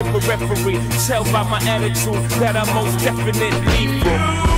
The referee. Tell by my attitude that I'm most definitely from.